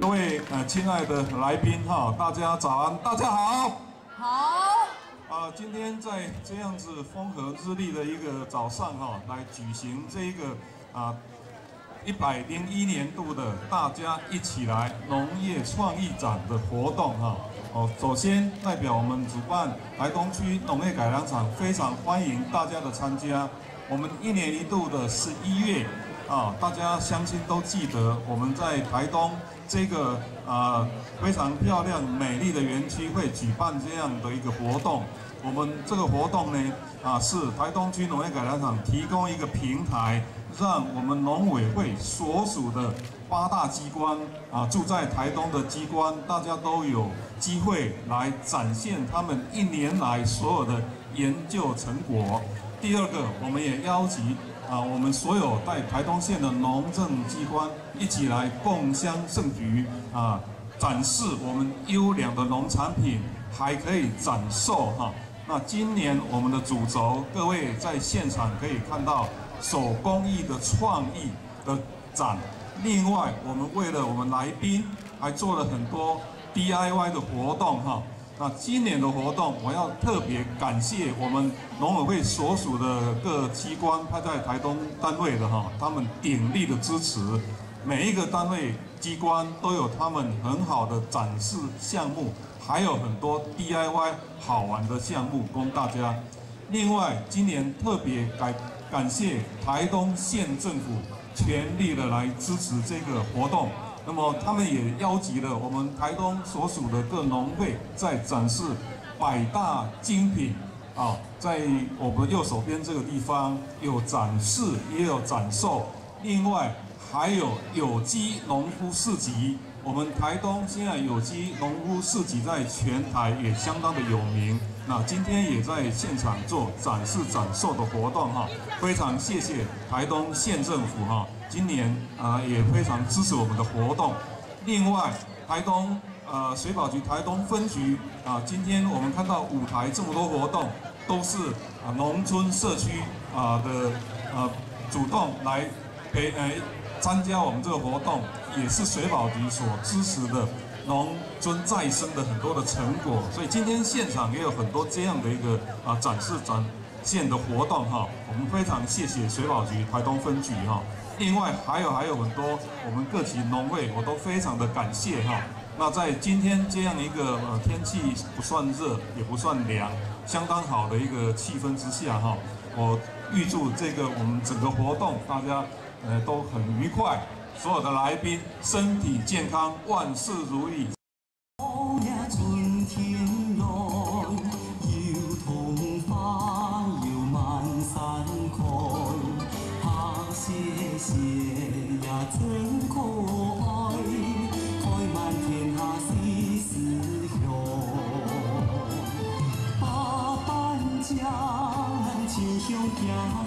各位呃，亲爱的来宾哈，大家早安，大家好。好，啊，今天在这样子风和日丽的一个早上哈，来举行这一个啊一百零一年度的大家一起来农业创意展的活动哈。哦，首先代表我们主办台东区农业改良场，非常欢迎大家的参加。我们一年一度的十一月啊，大家相信都记得我们在台东这个啊非常漂亮美丽的园区会举办这样的一个活动。我们这个活动呢啊是台东区农业改良场提供一个平台，让我们农委会所属的八大机关啊住在台东的机关，大家都有机会来展现他们一年来所有的研究成果。第二个，我们也邀请啊，我们所有在台东县的农政机关一起来共襄盛举啊，展示我们优良的农产品，还可以展售哈。那今年我们的主轴，各位在现场可以看到手工艺的创意的展。另外，我们为了我们来宾，还做了很多 DIY 的活动哈。那今年的活动，我要特别感谢我们农委会所属的各机关派在台东单位的哈，他们鼎力的支持，每一个单位机关都有他们很好的展示项目，还有很多 DIY 好玩的项目供大家。另外，今年特别改感谢台东县政府全力的来支持这个活动。那么他们也邀集了我们台东所属的各农会，在展示百大精品啊，在我们右手边这个地方有展示，也有展售。另外还有有机农夫市集，我们台东现在有机农夫市集在全台也相当的有名。那今天也在现场做展示展售的活动哈，非常谢谢台东县政府哈。今年啊也非常支持我们的活动。另外，台东呃水保局台东分局啊，今天我们看到舞台这么多活动，都是啊农村社区啊的呃主动来陪来参加我们这个活动，也是水保局所支持的农村再生的很多的成果。所以今天现场也有很多这样的一个啊展示展现的活动哈，我们非常谢谢水保局台东分局哈。另外还有还有很多我们各级农会，我都非常的感谢哈。那在今天这样一个呃天气不算热也不算凉，相当好的一个气氛之下哈，我预祝这个我们整个活动大家呃都很愉快，所有的来宾身体健康，万事如意。Hayan,